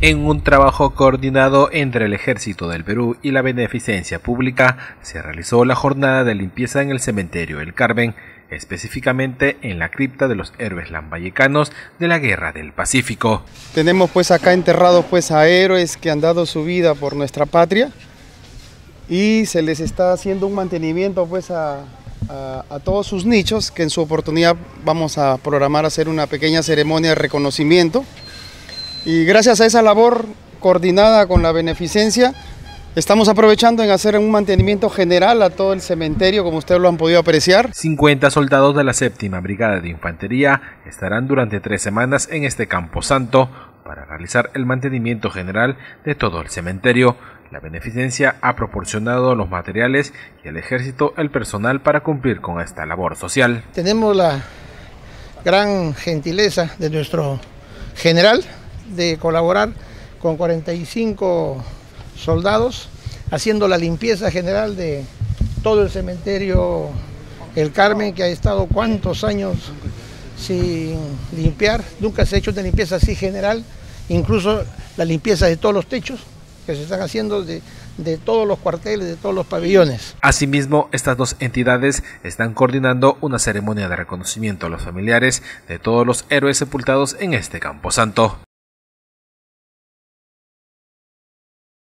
En un trabajo coordinado entre el Ejército del Perú y la Beneficencia Pública, se realizó la jornada de limpieza en el cementerio El Carmen, específicamente en la cripta de los héroes lambayecanos de la Guerra del Pacífico. Tenemos pues acá enterrados pues a héroes que han dado su vida por nuestra patria y se les está haciendo un mantenimiento pues a, a, todos sus nichos que en su oportunidad vamos a programar hacer una pequeña ceremonia de reconocimiento y gracias a esa labor coordinada con la beneficencia, Estamos aprovechando en hacer un mantenimiento general a todo el cementerio, como ustedes lo han podido apreciar. 50 soldados de la séptima Brigada de Infantería estarán durante tres semanas en este campo santo para realizar el mantenimiento general de todo el cementerio. La beneficencia ha proporcionado los materiales y el ejército el personal para cumplir con esta labor social. Tenemos la gran gentileza de nuestro general de colaborar con 45 soldados haciendo la limpieza general de todo el cementerio El Carmen, que ha estado cuántos años sin limpiar, nunca se ha hecho una limpieza así general, incluso la limpieza de todos los techos que se están haciendo de, de, todos los cuarteles, de todos los pabellones. Asimismo, estas dos entidades están coordinando una ceremonia de reconocimiento a los familiares de todos los héroes sepultados en este campo santo.